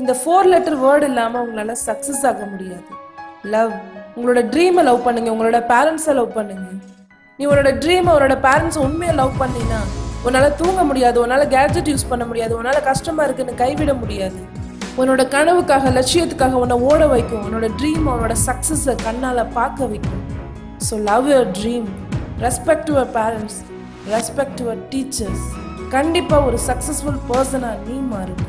இந்த four letter word இல்லாமல் உங்களால் சக்ஸஸ் ஆக முடியாது. லவ் உங்களோட ட்ரீமை லவ் பண்ணுங்க உங்களோட பேரண்ட்ஸை லவ் பண்ணுங்க. நீ உன்னோட ட்ரீமை உன்னோட பேரண்ட்ஸ் உண்மையை லவ் பண்ணினா உன்னால் தூங்க முடியாது உன்னால் கேட்ஜெட் யூஸ் பண்ண முடியாது உன்னால் கஷ்டமாக இருக்குன்னு கைவிட முடியாது. உன்னோட கனவுக்காக லட்சியத்துக்காக உன்னை ஓட வைக்கும் உன்னோட ட்ரீம் உன்னோட சக்ஸஸை கண்ணால் பார்க்க வைக்கும். So love your dream respect your parents respect your teachers கண்டிப்பாக ஒரு சக்ஸஸ்ஃபுல் பர்சனாக நீ மாறுங்க